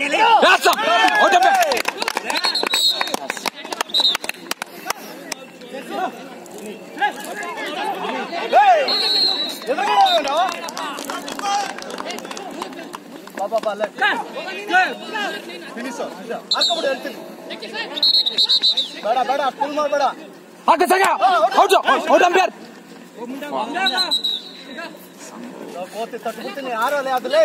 Yes, sir. Out of it. ಬೇಡ ಬೇಡ full ಮಾಡಬೇಡ ಹಾಕು ಸಂಗ ಔಟ್ ಔಟ್ ಅಂಪೇರ್ ಕೋತಿ ತಟ್ಬಿಡ್ತೀನಿ ಯಾರಲ್ಲಿ ಅದಲ್ಲಿ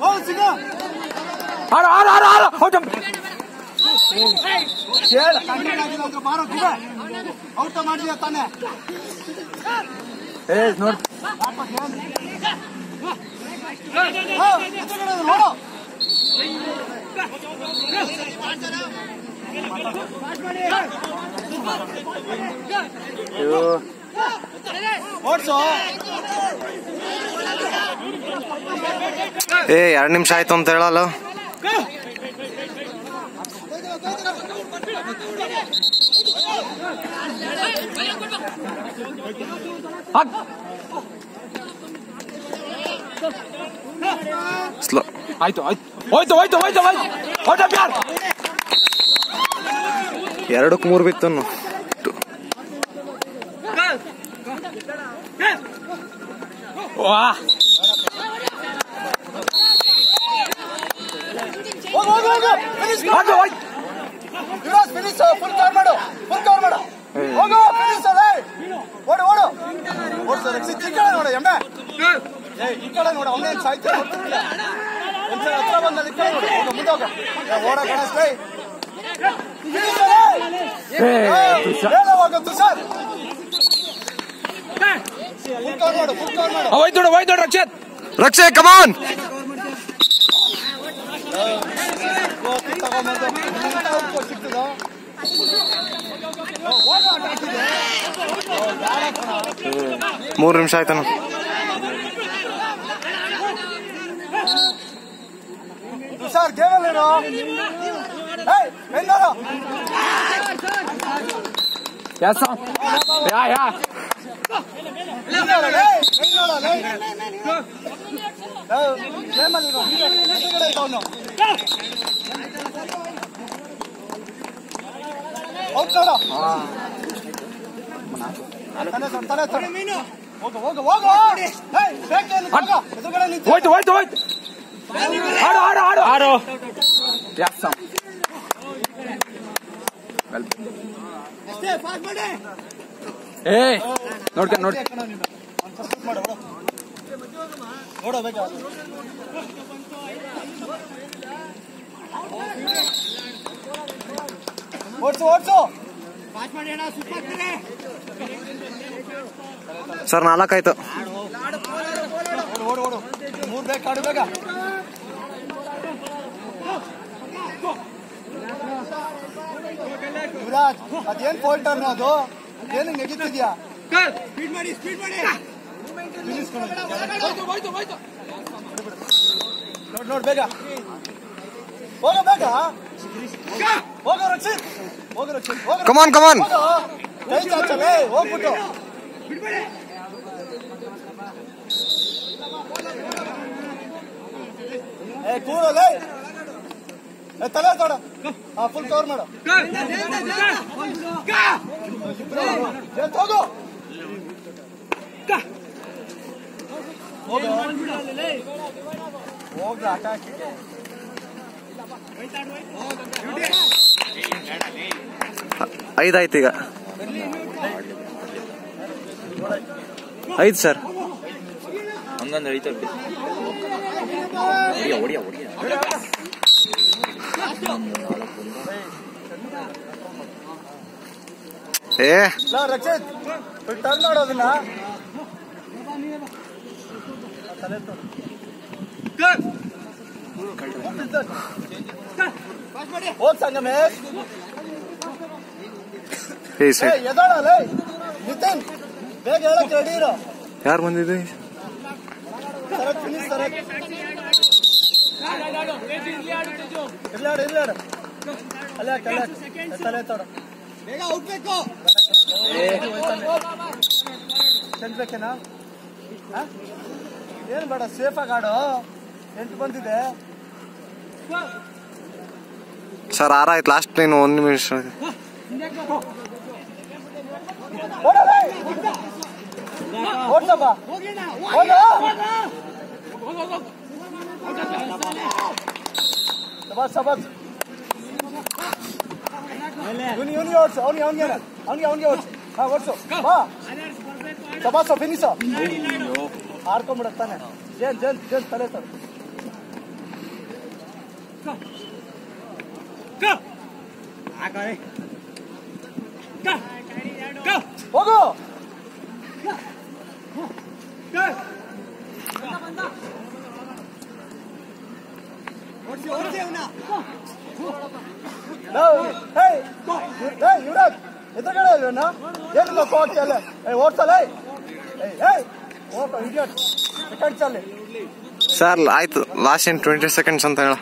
ಹೋಗ್ ಸಿಗ ಆರು ಆರು ಆರು ಆರು ಔಟ್ ಅಂಪೇರ್ ಕೇಳ ಕಣ್ಣಾಗಿಲ್ಲ ಅಂದ್ರೆ ಬಾರೋ ಗುಗ ಔಟ ಮಾಡಿದ್ಯಾ ತಾನೆ ಏ ನೋಡ್ ಹಾ, ಎದುರುಗಡೆ ನೋಡು ಓಡ್ಸು ಏ ಎರಡು ನಿಮಿಷ ಆಯ್ತು ಅಂತ ಹೇಳಲ್ಲ ಹಾಕ್ ಸ್ಲೋ ಆಯ್ತು ಆಯ್ತು ಹೋಯ್ತು ಹೋಯ್ತು ಹೋಯ್ತು ಹೋಯ್ತು ಔಟ್ ಅಂಪೇರ್ ಎರಡಕ್ಕೆ ಮೂರು ಬಿತ್ತು ವಾ. ಹೋಗು ಹೋಗು. ಹೋಗು ಫಿನಿಶ್ ಹಾಕು ಹೋಯ್ತು ಯುವರಾಜ್ ಫಿನಿಶ್ ಫುಲ್ ಮಾಡು ಫುಲ್ ಮಾಡು. ಹೋಗು ಫಿನಿಶ್ ಅಲ್ಲ ಓಡು ಓಡು. ಓಡು ಸರ್ ರಕ್ಷಿತ್ ಈ ಕಡೆ ನೋಡು ಅವನೇ ಸಾಯ್ತಾ ಒಂದ್ಸಲ ಹತ್ರ ಬಂದ ಮುಂದೋಗ ಓಡ ಗಣೇಶ್ ನೋಡು ನೋಡು ರಕ್ಷಿತ್. ರಕ್ಷೆ ಕಮಾನ್ ಮೂರು ನಿಮಿಷ ಆಯ್ತಾನ ಸರ್ ಗೇಮಲ್ಲಿರೋ ಏಯ್ ಎಲ್ಲರೂ ಎಸ್ ಯಾ ಯಾ ಹೋಯ್ತು ಹೋಯ್ತು ಹೋಯ್ತು ಆಡು ಆಡು ಆಡು ಆಡು ಎಸ್ ಏ ನೋಡ್ಕೊಂಡು ನೋಡಿ ಓಡ್ಸು ಓಡ್ಸು ಸರ್ ನಾಲ್ಕಾಯ್ತು. ಮೂರ್ ಬೇಕು ಆಡು ಬೇಗ ಯುವರಾಜ್ ಅದೇನ್ ಫೋಲ್ಟ್ ಅನ್ನೋದು ಏನು ನೆಗಿತಿದ್ಯಾ? ನೋಡ್ ನೋಡ್ ಬೇಗ. ಹೋಗ ಬೇಗ. ಹೋಗ ರಕ್ಷಿತ್. ಹೋಗ ರಕ್ಷಿತ್. ಹೋಗ ಕಮಾನ್ ಕಮಾನ್ ಹೋಗು. ಕೈ ಚಾಚಲೇ ಹೋಗ್ಬಿಟ್ಟು. ಏ ಕೂರಲೇ. ಏ ತಲೆ ತೋಡ. ಆ ಫುಲ್ ಕವರ್ ಮಾಡು. ಹೋಗು. ಹೋಗು ಹೋಗ್ರ ಆಟ. ಐದಾಯ್ತು ಈಗ. ಐದು ಸರ್. ಹಂಗಂದ್ರೆ ಐತೆ ಬಿಡಿ ಹೊಡಿಯ ಹೊಡಿಯ. ಹೊಡಿಯ ಏ ರಕ್ಷಿತ್ ಟರ್ನ್ ಮಾಡೋದನ್ನ ಹೋಗ್ ಸಂಗಮೇಶ್ ಎದಾಳಲ್ಲ ನಿತಿನ್ ಬೇಗ ಹೇಳಕ್ ರೆಡಿ ಇರೋ ಯಾರು ಬಂದಿದೆ ಸರತ್ ಫಿನಿಶ್ ಸರತ್ ಇರ್ಲಾಡು ಇರ್ಲಾಡು. ಅಲ್ಲೇ ತಲೆ. ತಲೆ ತೋಡ ಬೇಗ ಹೋಗ್ಬೇಕು? ಏನ್ ಬೇಡ ಸೇಫ್ ಆಗಿ ಆಡು. ಎಂಟು ಬಂದಿದೆ. ಸರ್ ಆರಾಯ್ತು ಲಾಸ್ಟ್ ನೀನು ಒಂದು ನಿಮಿಷ. ಓಡ್ಸಪ್ಪ. ಹೋಗ ಸಬಾಸ್ ಸಬಾಸ್ ಇವನಿ ಇವನಿಗೆ ಓಡಿಸು ಅವ್ನಿಗೆ ಅವ್ನಿಗೆ ಅವ್ನಿಗೆ ಅವ್ನಿಗೆ ಓಡಿಸು ಹಾ ಓಡಿಸು ಬಾ ಸಬಾಸ್ ಫಿನಿಸ್ ಆಡ್ಕೊಂಡ್ಬಿಡತ್ತಾನೆ ಜೇನ್ ಜೇನ್ ಜೇನ್ ತಲೆ ಸರ್ ಹೋಗು ಸರ್ ಆಯ್ತು. ಲಾಸ್ಟ್ ಇನ್ ಟ್ವೆಂಟಿ ಸೆಕೆಂಡ್ಸ್ ಅಂತ ಹೇಳ.